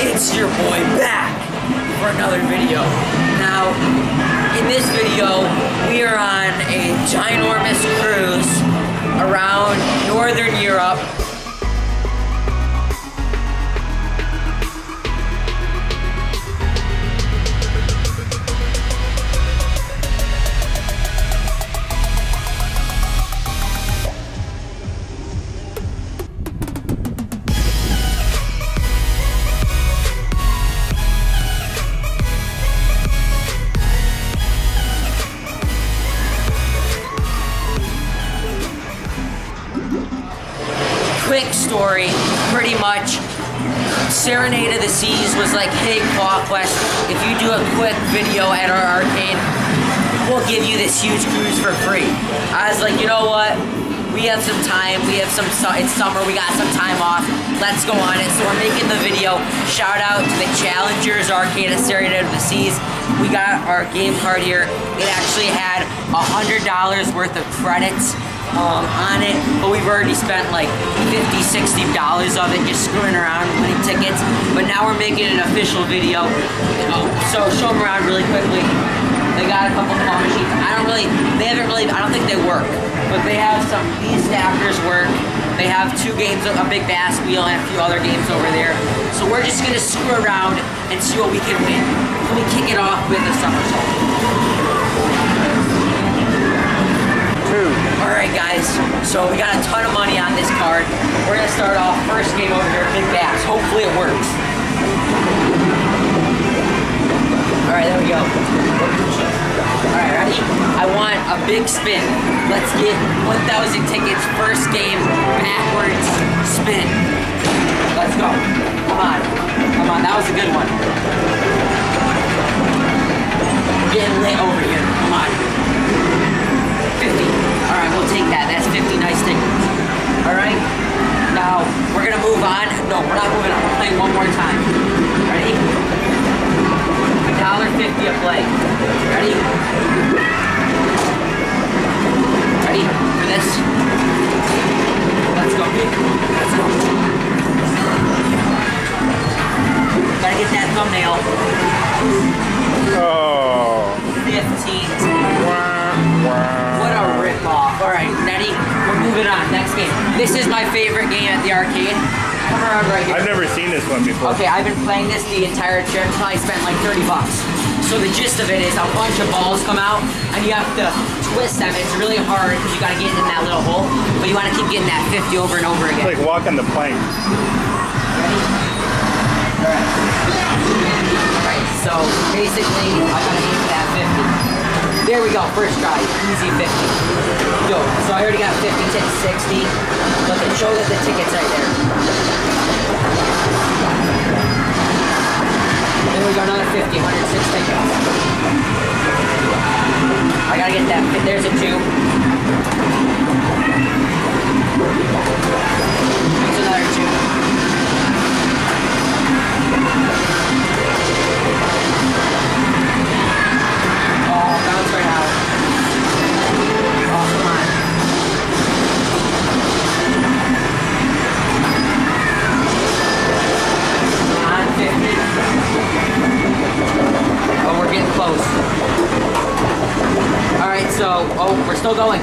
It's your boy back for another video. Now, in this video, we are on a ginormous cruise around Northern Europe. Serenade of the Seas was like, hey, Claw Quest, if you do a quick video at our arcade, we'll give you this huge cruise for free. I was like, you know what? We have some time. We have some. It's summer. We got some time off. Let's go on it. So we're making the video. Shout out to the Challengers Arcade at Serenade of the Seas. We got our game card here. It actually had a hundred dollars worth of credits um, on it, but we've already spent like 50 60 dollars of it just screwing around winning tickets. But now we're making an official video. So show them around really quickly. They got a couple claw machines. I don't really, they haven't really, I don't think they work. But they have some, these stackers work. They have two games, a big bass wheel and a few other games over there. So we're just gonna screw around and see what we can win. Let me kick it off with a somersault. Two. Alright guys, so we got a ton of money on this card. We're gonna start off first game over here, Big Bass. Hopefully it works. Alright, there we go. Alright, ready? I want a big spin. Let's get 1,000 tickets, first game, backwards spin. Let's go. Come on. Come on, that was a good one. Getting lit over here. Come on. 50. Alright, we'll take that. That's 50 nice tickets. Alright? Now, we're gonna move on. No, we're not moving on. We're playing one more time. Ready? $1.50 a play. Ready Okay, I've been playing this the entire trip. I spent like 30 bucks. So the gist of it is a bunch of balls come out and you have to twist them. It's really hard because you got to get in that little hole, but you want to keep getting that 50 over and over It's again. like walking the plank. Ready? All right. All right. So basically, I gotta aim for that 50. There we go. First try. Easy 50. Go. So I already got 50 to 60. Look, it show that the ticket's right there. There we go. Another 50. 106 tickets. I gotta get that. There's a two. There's another two. Still going.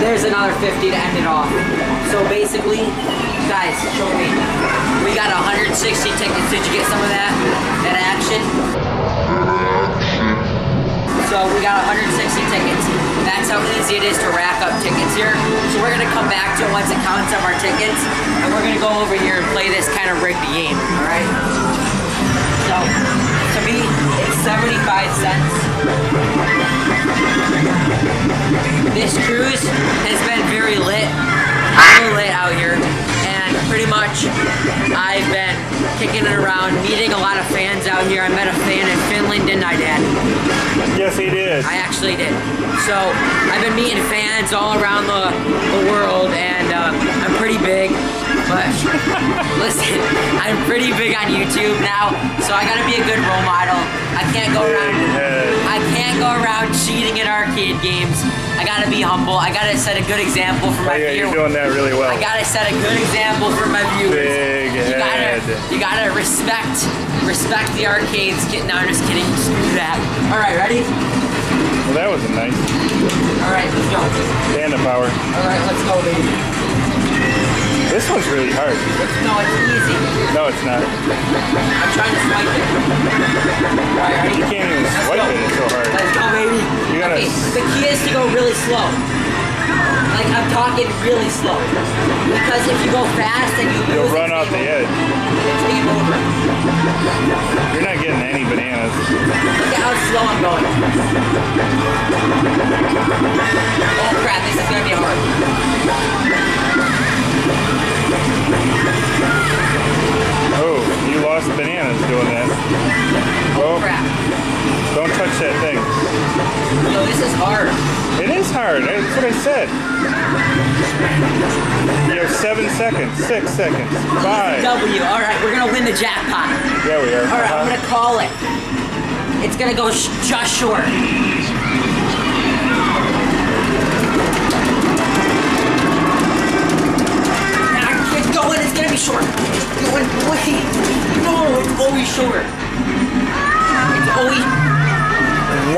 There's another 50 to end it off. So basically, guys, show me. We got 160 tickets. Did you get some of that? That action? So we got 160 tickets. That's how easy it is to rack up tickets here. So we're gonna come back to it once it counts up our tickets, and we're gonna go over here and play this kind of rigged game. All right. So to me, it's 75 cents. This cruise has been very lit, very lit out here, and pretty much I've been kicking it around, meeting a lot of fans out here. I met a fan in Finland, didn't I, Dad? Yes, he did. I actually did. So I've been meeting fans all around the, the world, and uh, I'm pretty big. But listen, I'm pretty big on YouTube now, so I gotta be a good role model. I can't go around. I can't go around cheating in arcade games. I gotta be humble. I gotta set a good example for Oh, my yeah, you're doing that really well. I gotta set a good example for my viewers. Big you head. gotta, you gotta respect, respect the arcades. No, I'm just kidding. Screw that. All right, ready? Well, that was a nice All right, let's go. panda power. All right, let's go, baby. This one's really hard. No, it's easy. No, it's not. I'm trying to swipe it. Right? You can't even Let's swipe go. it. It's so hard. Let's go, baby. You gotta- Okay, the key is to go really slow. Like I'm talking really slow. Because if you go fast and you lose, You'll run off the edge. It's game over. You're not getting any bananas. Look at how slow I'm going. Oh crap, this is gonna be hard. Bananas doing that. Oh crap. don't touch that thing. Yo, this is hard. It is hard. That's what I said. You have seven seconds, six seconds, five. W. Alright, we're gonna win the jackpot. Yeah, we are. Alright, I'm Uh-huh. gonna call it. It's gonna go sh- just short. It's gonna be short. It's going, wait. No, it's always short. It's always.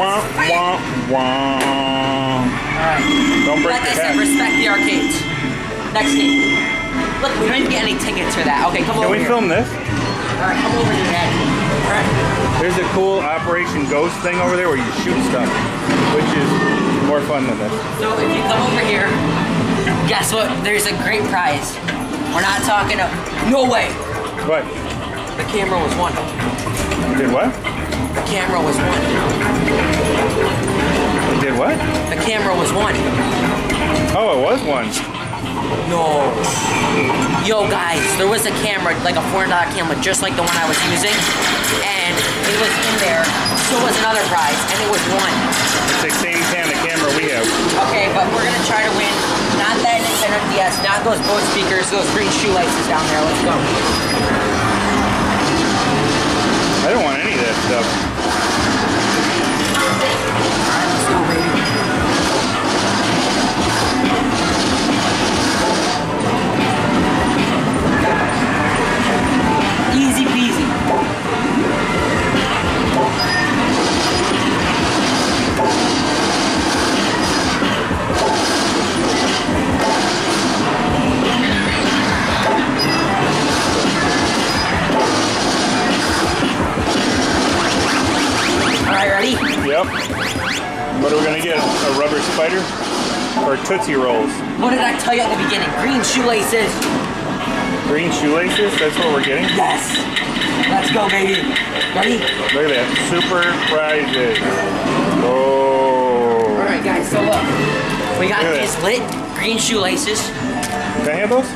Wah, wah, wah. Alright. Don't break Like I said, respect the arcades. Next game. Look, we don't even get any tickets for that. Okay, come Can over we here. film this? Alright, come over here, Dad. Alright. There's a cool Operation Ghost thing over there where you shoot stuff, which is more fun than this. So if you come over here, guess what? There's a great prize. We're not talking a no way. What? The camera was one. Did what? The camera was one. Did what? The camera was one. Oh, it was one. No. Yo guys, there was a camera, like a $400 camera, just like the one I was using, and it was in there. So was another prize, and it was one. It's the same kind of camera we have. Okay, but we're gonna try to win. Not that Nintendo DS, not those boat speakers, those green shoe shoelaces down there. Let's go. I don't want any of that stuff. Spider? Or Tootsie Rolls? What did I tell you at the beginning? Green shoelaces. Green shoelaces? That's what we're getting? Yes. Let's go, baby. Ready? Look at that. Super prizes. Oh. Alright, guys, so look. We got these lit green shoelaces. Can I have those?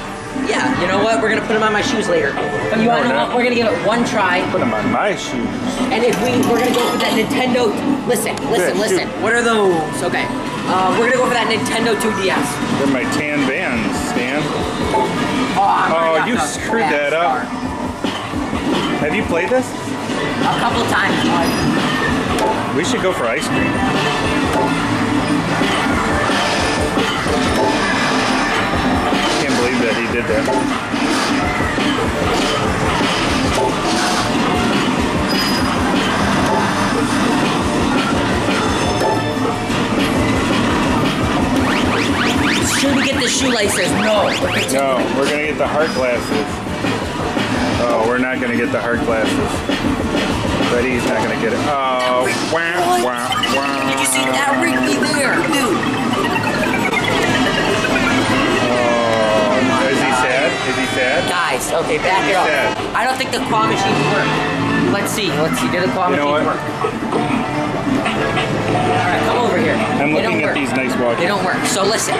Yeah, you know what? We're gonna put them on my shoes later. But you wanna we're know what? We're gonna give it one try. Put them on my shoes. And if we we're gonna go for that Nintendo listen, listen, Yeah, listen. shoot. What are those? Okay. Uh, we're gonna go for that Nintendo 2DS. They're my tan bands, Stan. Oh, Oh, you screwed that up. Have you played this? A couple times. We should go for ice cream. Can't believe that he did that. Shoelaces? No. No, we're gonna get the heart glasses. Oh, we're not gonna get the heart glasses. But he's not gonna get it. Oh, wah, wah, wah. Did you see that Ricky there, dude? Oh, is he sad? Is he sad? Guys, okay, back it up. Sad. I don't think the claw machines work. Let's see. Let's see. Do the claw You what? work? Here. I'm They don't looking at work. these nice watches. They don't work. So listen.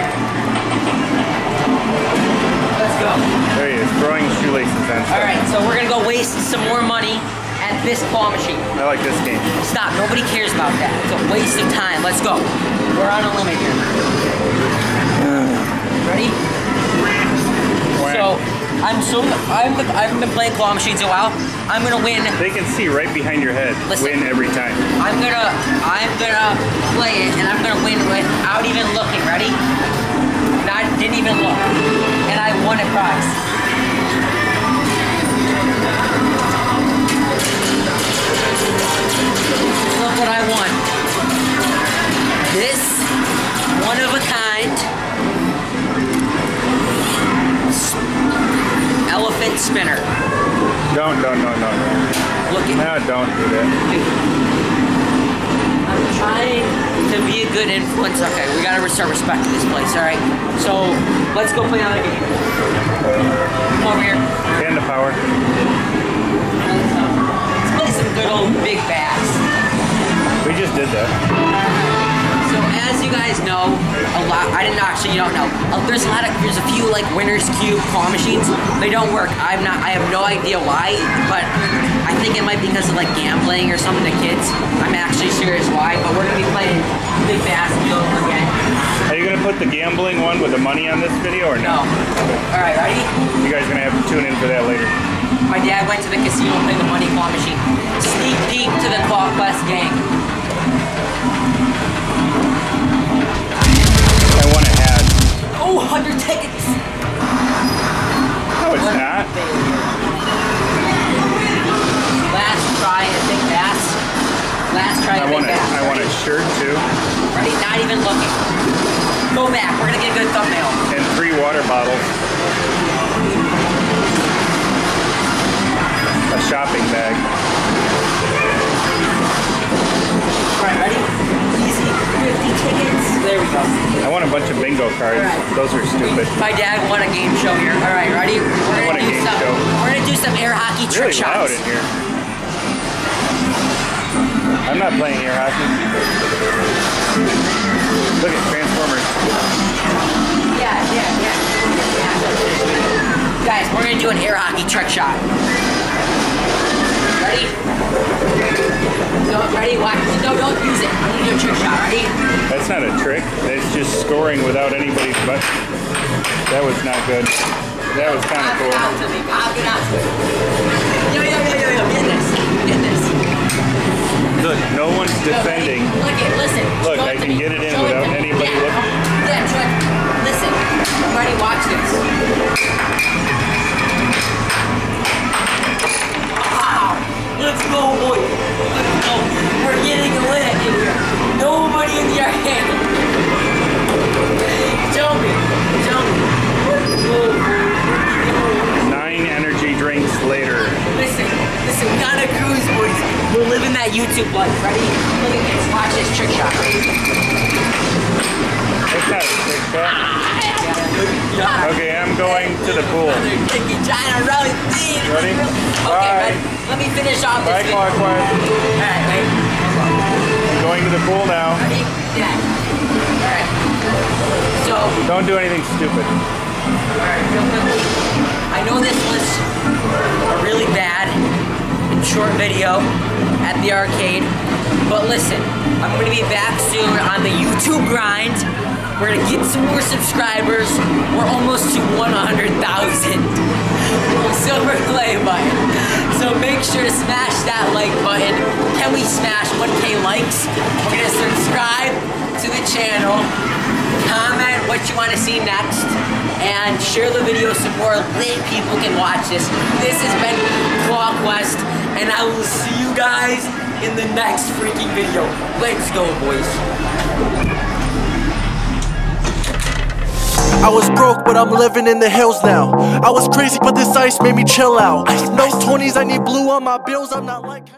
Let's go. There he is, throwing shoelaces on. All right, so we're gonna go waste some more money at this claw machine. I like this game. Stop. Nobody cares about that. It's a waste of time. Let's go. We're on a limit here. Ready? So, I I'm so I'm I haven't been playing claw machines a while. I'm gonna win. They can see right behind your head. Listen. Win every time. I'm gonna I'm gonna play it and I'm gonna win without even looking. Ready? Not didn't even look, and I won a prize. Influence. Okay, we gotta start respecting this place, alright? So, let's go play another game. Come over here. And the power. Let's play some good old big bass. We just did that. So, as you guys know, a lot, I didn't actually, you don't know, uh, there's a lot of, there's a few like Winner's Cube claw machines. They don't work. I'm not, I have no idea why, but I think it might be because of like gambling or something to kids. I'm actually serious why, but we're gonna be playing Big Bass Deal again. Are you gonna put the gambling one with the money on this video or No. no? Alright, ready? You guys are gonna have to tune in for that later. My dad went to the casino and played the money claw machine. Sneak peek to the Claw Quest gang. 200 tickets. How is that? Last try at Big Bass. Last try at Big Bass. I want a shirt too. Ready? Not even looking. Go back. We're going to get a good thumbnail. And three water bottles. A shopping bag. All right, ready? Easy. 50 tickets. There we go. I want a bunch of bingo cards. Alright. Those are stupid. My dad won a game show here. Alright, ready? We're gonna do some, show. We're gonna do some air hockey trick Really loud shots. in here. I'm not playing air hockey. Look at Transformers. Yeah, yeah, yeah. Guys, we're gonna do an air hockey trick shot. Ready? Don't, ready? Watch. No, don't use it. I'm gonna do a trick shot. Ready? That's not a trick. That's just scoring without anybody's butt. That was not good. That was kind of cool. out to me. Out to. Yo, yo, yo, yo, yo. Get this. Get this. Look, no one's defending. YouTube life. Ready? Look at this. Watch this trick shot. That's not a trick shot. Yeah. Okay, I'm going to the pool. Another Dickie China rally thing. Ready? Okay, Bye. ready? Let me finish off this Bye, video. Clockwise. Alright, wait. Going to the pool now. Ready? Yeah. Alright. So, Don't do anything stupid. alright. I know this was a really bad and short video at the arcade, but listen, I'm gonna be back soon on the YouTube grind. We're gonna get some more subscribers. We're almost to 100,000 silver play button. So make sure to smash that like button. Can we smash 1k likes? We're gonna subscribe to the channel. Comment what you want to see next. And share the video so more lit people can watch this. This has been Claw Quest, and I will see you guys in the next freaking video. Let's go, boys. I was broke, but I'm living in the hills now. I was crazy, but this ice made me chill out. No 20s, I need blue on my bills. I'm not like.